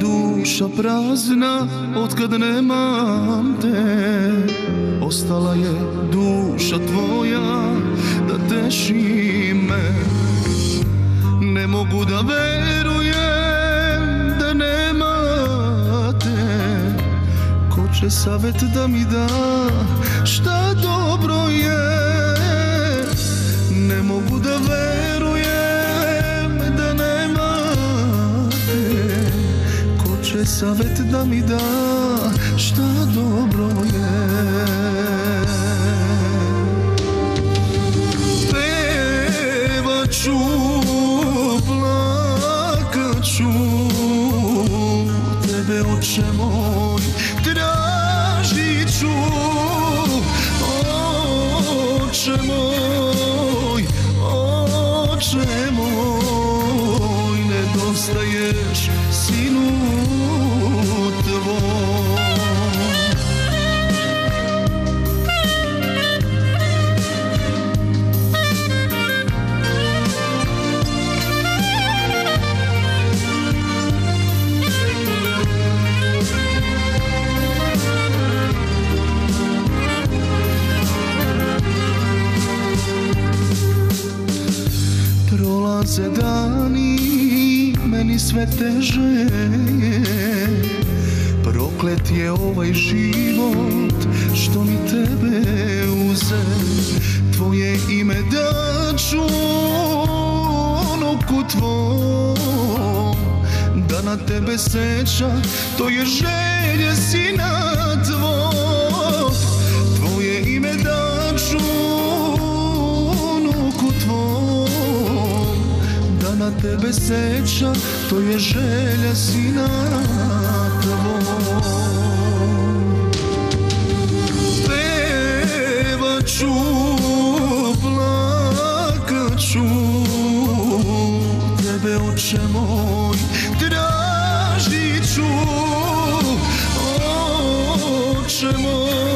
Duša prazna otkad nemam te. Ostala je duša tvoja da teši me. Ne mogu da verujem da nema te. Ko će savjet da mi da šta dobro je savjet da mi da šta dobro je. Pevat ću, plakat ću Tebe oče moj tražit ću Oče moj, oče Prolaze dani, meni sve teže. Proklet je ovaj život što mi tebe uze. Tvoje ime daću onoku tvom Da na tebe seća, to je želje sina tvog na tebe seća, to je želja sina tvog Pevat ću, plakat ću Tebe oče moj tražit ću Oče moj,